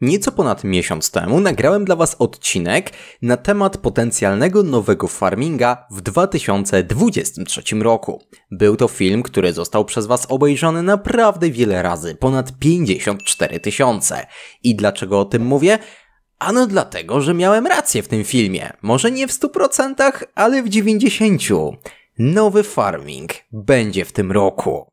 Nieco ponad miesiąc temu nagrałem dla Was odcinek na temat potencjalnego nowego farminga w 2023 roku. Był to film, który został przez Was obejrzany naprawdę wiele razy, ponad 54 tysiące. I dlaczego o tym mówię? Ano dlatego, że miałem rację w tym filmie. Może nie w 100%, ale w 90%. Nowy farming będzie w tym roku.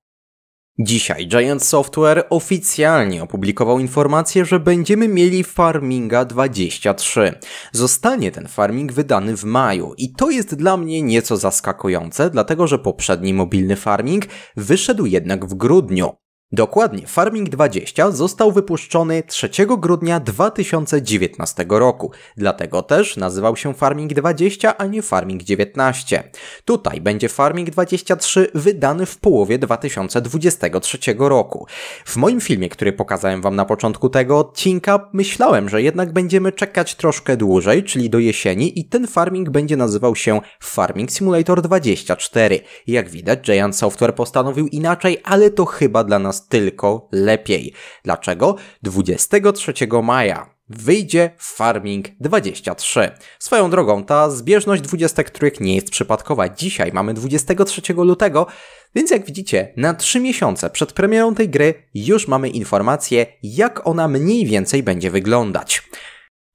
Dzisiaj Giant Software oficjalnie opublikował informację, że będziemy mieli Farminga 23. Zostanie ten farming wydany w maju i to jest dla mnie nieco zaskakujące, dlatego że poprzedni mobilny farming wyszedł jednak w grudniu. Dokładnie, Farming 20 został wypuszczony 3 grudnia 2019 roku, dlatego też nazywał się Farming 20, a nie Farming 19. Tutaj będzie Farming 23 wydany w połowie 2023 roku. W moim filmie, który pokazałem Wam na początku tego odcinka, myślałem, że jednak będziemy czekać troszkę dłużej, czyli do jesieni i ten farming będzie nazywał się Farming Simulator 24. Jak widać, Giant Software postanowił inaczej, ale to chyba dla nas tylko lepiej. Dlaczego? 23 maja wyjdzie Farming 23. Swoją drogą, ta zbieżność 20 których nie jest przypadkowa. Dzisiaj mamy 23 lutego, więc jak widzicie, na 3 miesiące przed premierą tej gry już mamy informację, jak ona mniej więcej będzie wyglądać.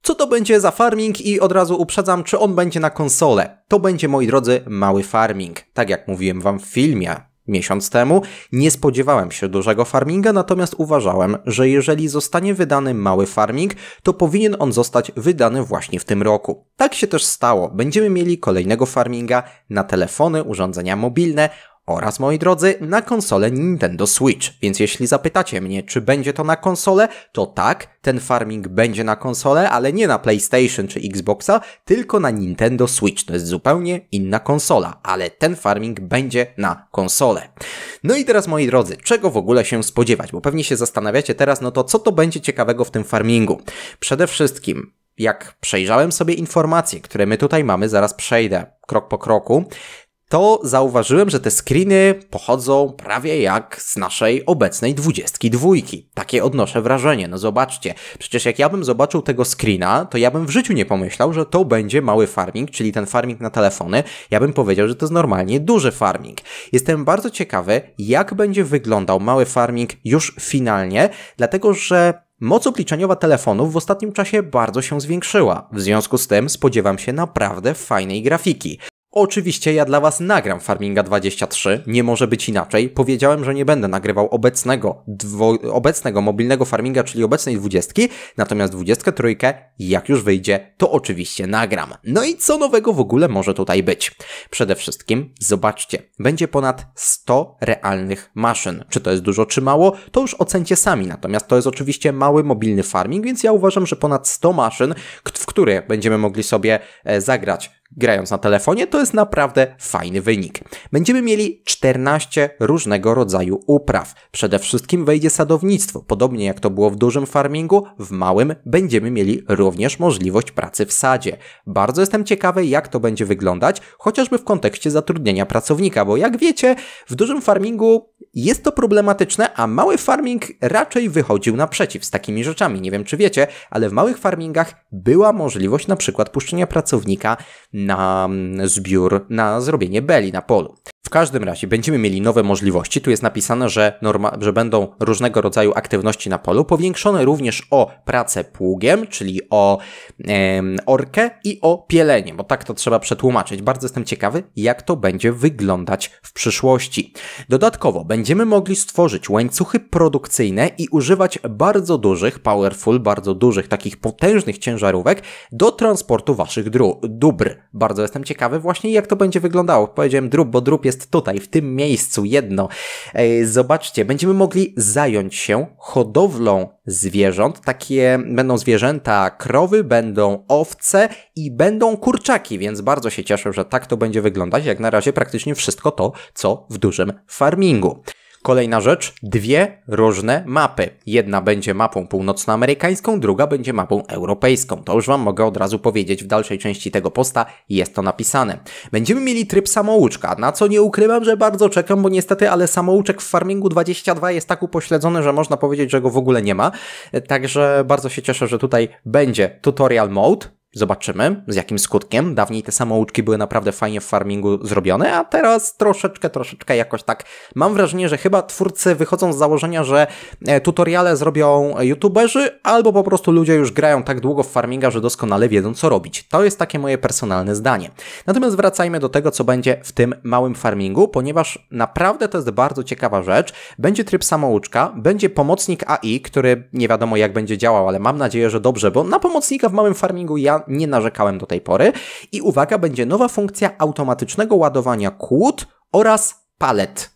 Co to będzie za farming i od razu uprzedzam, czy on będzie na konsolę. To będzie, moi drodzy, mały farming. Tak jak mówiłem wam w filmie, miesiąc temu. Nie spodziewałem się dużego farminga, natomiast uważałem, że jeżeli zostanie wydany mały farming, to powinien on zostać wydany właśnie w tym roku. Tak się też stało. Będziemy mieli kolejnego farminga na telefony, urządzenia mobilne oraz, moi drodzy, na konsolę Nintendo Switch. Więc jeśli zapytacie mnie, czy będzie to na konsolę, to tak, ten farming będzie na konsolę, ale nie na PlayStation czy Xboxa, tylko na Nintendo Switch. To jest zupełnie inna konsola, ale ten farming będzie na konsolę. No i teraz, moi drodzy, czego w ogóle się spodziewać? Bo pewnie się zastanawiacie teraz, no to co to będzie ciekawego w tym farmingu? Przede wszystkim, jak przejrzałem sobie informacje, które my tutaj mamy, zaraz przejdę krok po kroku, to zauważyłem, że te screeny pochodzą prawie jak z naszej obecnej dwudziestki dwójki. Takie odnoszę wrażenie. No zobaczcie, przecież jak ja bym zobaczył tego screena, to ja bym w życiu nie pomyślał, że to będzie mały farming, czyli ten farming na telefony. Ja bym powiedział, że to jest normalnie duży farming. Jestem bardzo ciekawy, jak będzie wyglądał mały farming już finalnie, dlatego że Moc obliczeniowa telefonów w ostatnim czasie bardzo się zwiększyła. W związku z tym spodziewam się naprawdę fajnej grafiki. Oczywiście ja dla Was nagram Farminga 23, nie może być inaczej. Powiedziałem, że nie będę nagrywał obecnego, dwo, obecnego mobilnego Farminga, czyli obecnej 20, natomiast 23, jak już wyjdzie, to oczywiście nagram. No i co nowego w ogóle może tutaj być? Przede wszystkim, zobaczcie, będzie ponad 100 realnych maszyn. Czy to jest dużo, czy mało? To już ocencie sami, natomiast to jest oczywiście mały mobilny farming, więc ja uważam, że ponad 100 maszyn, w które będziemy mogli sobie e, zagrać grając na telefonie, to jest naprawdę fajny wynik. Będziemy mieli 14 różnego rodzaju upraw. Przede wszystkim wejdzie sadownictwo. Podobnie jak to było w dużym farmingu, w małym będziemy mieli również możliwość pracy w sadzie. Bardzo jestem ciekawy, jak to będzie wyglądać, chociażby w kontekście zatrudnienia pracownika, bo jak wiecie, w dużym farmingu jest to problematyczne, a mały farming raczej wychodził naprzeciw z takimi rzeczami. Nie wiem, czy wiecie, ale w małych farmingach była możliwość na przykład puszczenia pracownika na mm, zbiór, na zrobienie beli na polu. Każdym razie będziemy mieli nowe możliwości. Tu jest napisane, że, norma- że będą różnego rodzaju aktywności na polu, powiększone również o pracę pługiem, czyli o orkę i o pielenie, bo tak to trzeba przetłumaczyć. Bardzo jestem ciekawy, jak to będzie wyglądać w przyszłości. Dodatkowo będziemy mogli stworzyć łańcuchy produkcyjne i używać bardzo dużych, powerful, bardzo dużych, takich potężnych ciężarówek do transportu waszych dóbr. Bardzo jestem ciekawy właśnie, jak to będzie wyglądało. Powiedziałem drób, bo drób jest tutaj, w tym miejscu, jedno. Zobaczcie, będziemy mogli zająć się hodowlą zwierząt. Takie będą zwierzęta, krowy, będą owce i będą kurczaki, więc bardzo się cieszę, że tak to będzie wyglądać. Jak na razie praktycznie wszystko to, co w dużym farmingu. Kolejna rzecz, dwie różne mapy. Jedna będzie mapą północnoamerykańską, druga będzie mapą europejską. To już Wam mogę od razu powiedzieć w dalszej części tego posta, jest to napisane. Będziemy mieli tryb samouczka, na co nie ukrywam, że bardzo czekam, bo niestety, ale samouczek w Farmingu 22 jest tak upośledzony, że można powiedzieć, że go w ogóle nie ma. Także bardzo się cieszę, że tutaj będzie tutorial mode, Zobaczymy, z jakim skutkiem. Dawniej te samouczki były naprawdę fajnie w farmingu zrobione, a teraz troszeczkę, troszeczkę jakoś tak. Mam wrażenie, że chyba twórcy wychodzą z założenia, że e, tutoriale zrobią youtuberzy, albo po prostu ludzie już grają tak długo w farminga, że doskonale wiedzą, co robić. To jest takie moje personalne zdanie. Natomiast wracajmy do tego, co będzie w tym małym farmingu, ponieważ naprawdę to jest bardzo ciekawa rzecz. Będzie tryb samouczka, będzie pomocnik AI, który nie wiadomo jak będzie działał, ale mam nadzieję, że dobrze, bo na pomocnika w małym farmingu ja nie narzekałem do tej pory. I uwaga, będzie nowa funkcja automatycznego ładowania kłód oraz palet.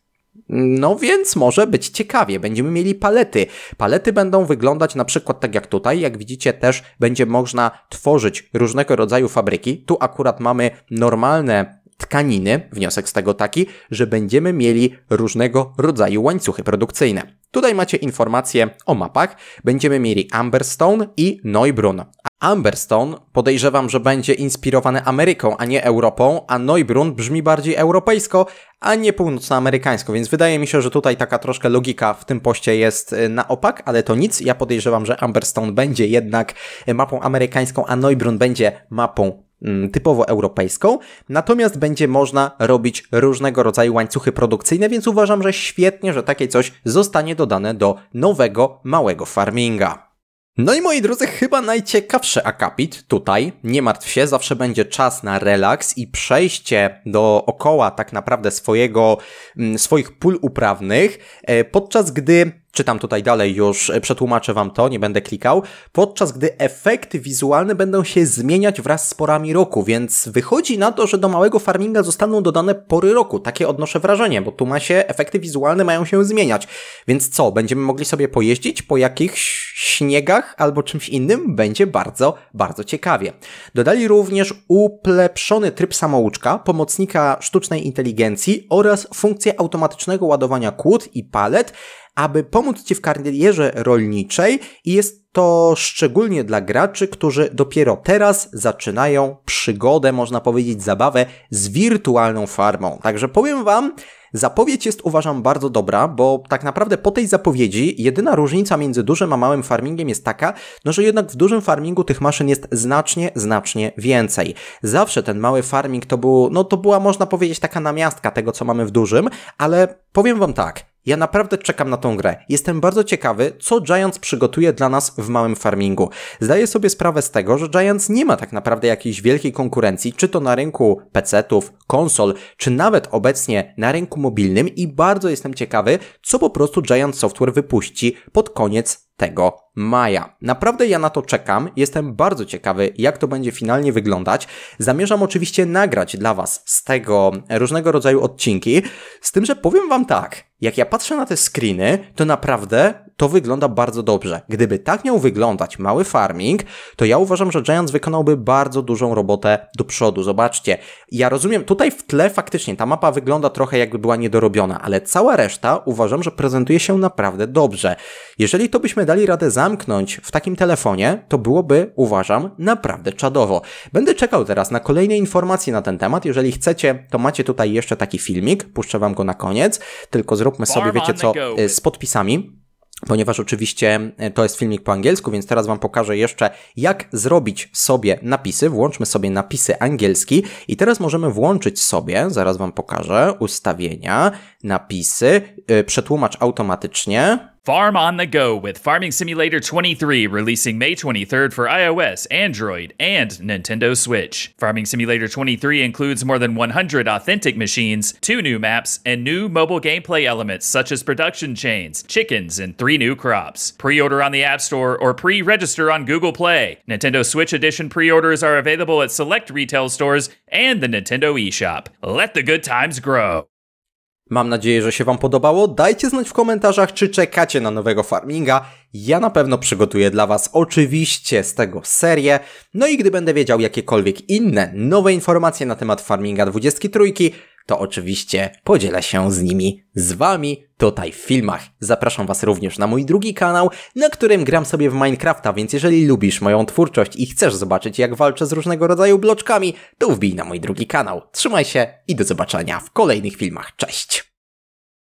No więc może być ciekawie. Będziemy mieli palety. Palety będą wyglądać na przykład tak jak tutaj. Jak widzicie też będzie można tworzyć różnego rodzaju fabryki. Tu akurat mamy normalne tkaniny. Wniosek z tego taki, że będziemy mieli różnego rodzaju łańcuchy produkcyjne. Tutaj macie informacje o mapach. Będziemy mieli Amberstone i Neubrunn. Amberstone podejrzewam, że będzie inspirowany Ameryką, a nie Europą, a Neubrunn brzmi bardziej europejsko, a nie północnoamerykańsko, więc wydaje mi się, że tutaj taka troszkę logika w tym poście jest y, na opak, ale to nic. Ja podejrzewam, że Amberstone będzie jednak mapą amerykańską, a Neubrunn będzie mapą typowo europejską, natomiast będzie można robić różnego rodzaju łańcuchy produkcyjne, więc uważam, że świetnie, że takie coś zostanie dodane do nowego, małego farminga. No i moi drodzy, chyba najciekawszy akapit tutaj, nie martw się, zawsze będzie czas na relaks i przejście dookoła tak naprawdę swojego, mm, swoich pól uprawnych, e, podczas gdy Czytam tutaj dalej już, e, przetłumaczę Wam to, nie będę klikał. Podczas gdy efekty wizualne będą się zmieniać wraz z porami roku, więc wychodzi na to, że do małego farminga zostaną dodane pory roku. Takie odnoszę wrażenie, bo tu ma się, efekty wizualne mają się zmieniać. Więc co, będziemy mogli sobie pojeździć po jakichś śniegach albo czymś innym? Będzie bardzo, bardzo ciekawie. Dodali również uplepszony tryb samouczka, pomocnika sztucznej inteligencji oraz funkcję automatycznego ładowania kłód i palet, aby pomóc Ci w karierze rolniczej i jest to szczególnie dla graczy, którzy dopiero teraz zaczynają przygodę, można powiedzieć zabawę z wirtualną farmą. Także powiem Wam, Zapowiedź jest uważam bardzo dobra, bo tak naprawdę po tej zapowiedzi jedyna różnica między dużym a małym farmingiem jest taka, no że jednak w dużym farmingu tych maszyn jest znacznie, znacznie więcej. Zawsze ten mały farming to był, no to była można powiedzieć taka namiastka tego, co mamy w dużym, ale powiem wam tak, ja naprawdę czekam na tą grę. Jestem bardzo ciekawy, co Giants przygotuje dla nas w małym farmingu. Zdaję sobie sprawę z tego, że Giants nie ma tak naprawdę jakiejś wielkiej konkurencji, czy to na rynku PC-ów, konsol, czy nawet obecnie na rynku mobilnym i bardzo jestem ciekawy, co po prostu Giant Software wypuści pod koniec tego maja. Naprawdę ja na to czekam. Jestem bardzo ciekawy, jak to będzie finalnie wyglądać. Zamierzam oczywiście nagrać dla Was z tego różnego rodzaju odcinki. Z tym, że powiem Wam tak. Jak ja patrzę na te screeny, to naprawdę to wygląda bardzo dobrze. Gdyby tak miał wyglądać mały farming, to ja uważam, że Giants wykonałby bardzo dużą robotę do przodu. Zobaczcie, ja rozumiem, tutaj w tle faktycznie ta mapa wygląda trochę jakby była niedorobiona, ale cała reszta uważam, że prezentuje się naprawdę dobrze. Jeżeli to byśmy dali radę zamknąć w takim telefonie, to byłoby, uważam, naprawdę czadowo. Będę czekał teraz na kolejne informacje na ten temat. Jeżeli chcecie, to macie tutaj jeszcze taki filmik, puszczę wam go na koniec, tylko zróbmy sobie, wiecie co, y, z podpisami ponieważ oczywiście y, to jest filmik po angielsku, więc teraz Wam pokażę jeszcze, jak zrobić sobie napisy. Włączmy sobie napisy angielski i teraz możemy włączyć sobie, zaraz Wam pokażę, ustawienia, napisy, yy, przetłumacz automatycznie. Farm on the go with Farming Simulator 23 releasing May 23rd for iOS, Android, and Nintendo Switch. Farming Simulator 23 includes more than 100 authentic machines, two new maps, and new mobile gameplay elements such as production chains, chickens, and three new crops. Pre order on the App Store or pre register on Google Play. Nintendo Switch Edition pre orders are available at select retail stores and the Nintendo eShop. Let the good times grow. Mam nadzieję, że się Wam podobało. Dajcie znać w komentarzach, czy czekacie na nowego farminga. Ja na pewno przygotuję dla Was oczywiście z tego serię. No i gdy będę wiedział jakiekolwiek inne nowe informacje na temat farminga 23, to oczywiście podzielę się z nimi z wami tutaj w filmach. Zapraszam was również na mój drugi kanał, na którym gram sobie w Minecrafta, więc jeżeli lubisz moją twórczość i chcesz zobaczyć jak walczę z różnego rodzaju bloczkami, to wbij na mój drugi kanał. Trzymaj się i do zobaczenia w kolejnych filmach. Cześć!